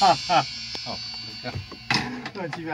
哈哈，好，没事，这这边。